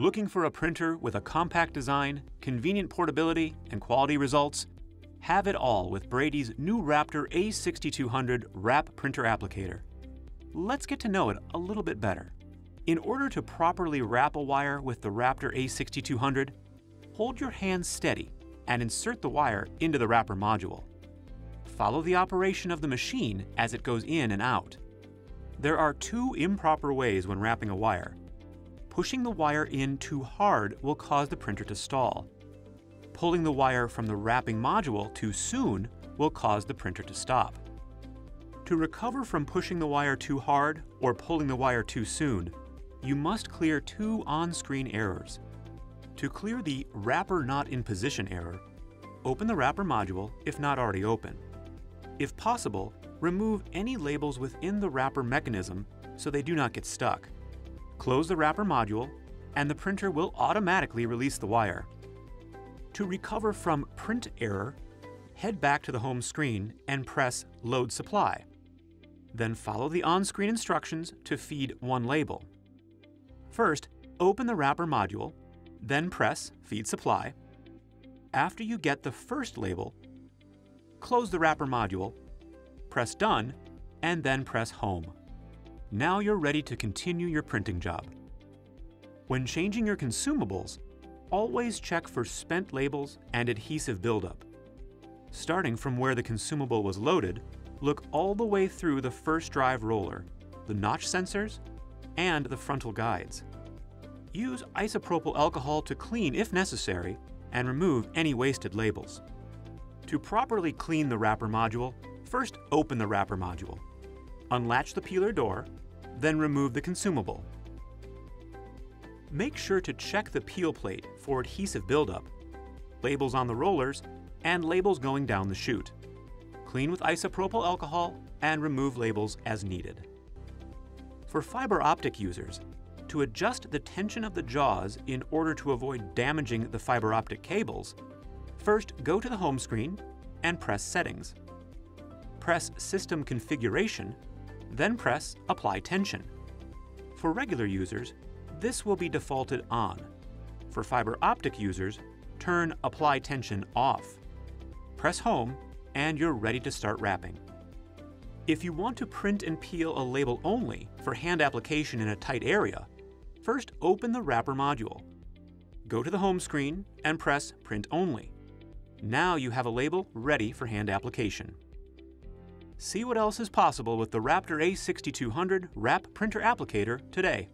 Looking for a printer with a compact design, convenient portability, and quality results? Have it all with Brady's new Wraptor A6200 Wrap Printer Applicator. Let's get to know it a little bit better. In order to properly wrap a wire with the Wraptor A6200, hold your hand steady and insert the wire into the wrapper module. Follow the operation of the machine as it goes in and out. There are two improper ways when wrapping a wire. Pushing the wire in too hard will cause the printer to stall. Pulling the wire from the wrapping module too soon will cause the printer to stop. To recover from pushing the wire too hard or pulling the wire too soon, you must clear two on-screen errors. To clear the wrapper not in position error, open the wrapper module if not already open. If possible, remove any labels within the wrapper mechanism so they do not get stuck. Close the wrapper module, and the printer will automatically release the wire. To recover from print error, head back to the home screen and press Load Supply. Then follow the on-screen instructions to feed one label. First, open the wrapper module, then press Feed Supply. After you get the first label, close the wrapper module, press Done, and then press Home. Now you're ready to continue your printing job. When changing your consumables, always check for spent labels and adhesive buildup. Starting from where the consumable was loaded, look all the way through the first drive roller, the notch sensors, and the frontal guides. Use isopropyl alcohol to clean if necessary and remove any wasted labels. To properly clean the wrapper module, first open the wrapper module. Unlatch the peeler door, then remove the consumable. Make sure to check the peel plate for adhesive buildup, labels on the rollers, and labels going down the chute. Clean with isopropyl alcohol and remove labels as needed. For fiber optic users, to adjust the tension of the jaws in order to avoid damaging the fiber optic cables, first go to the home screen and press Settings. Press System Configuration, then press Apply Tension. For regular users, this will be defaulted on. For fiber optic users, turn Apply Tension off. Press Home, and you're ready to start wrapping. If you want to print and peel a label only for hand application in a tight area, first open the wrapper module. Go to the home screen and press Print Only. Now you have a label ready for hand application. See what else is possible with the Wraptor A6200 Wrap Printer Applicator today.